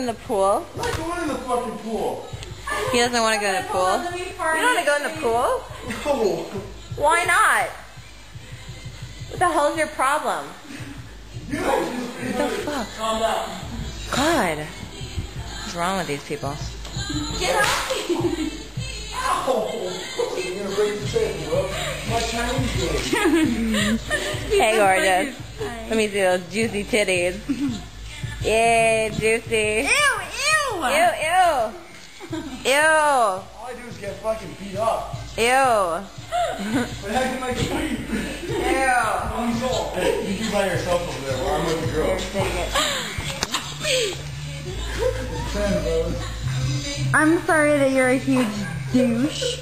In the pool? I'm not going in the fucking pool. He doesn't want to go in the pool. You don't want to go in the pool? No. Why not? What the hell's your problem? You What the fuck? calm down. God. What's wrong with these people? Get off me. Ow. You're gonna break the table, bro. My Chinese game. Hey, gorgeous. Let me see those juicy titties. Yay, juicy. Ew, ew. Ew, ew. Ew. All I do is get fucking beat up. Ew. But how can I sleep? Ew. I'm so. Hey, you be by yourself over there. Or I'm with the girl. I'm sorry that you're a huge douche.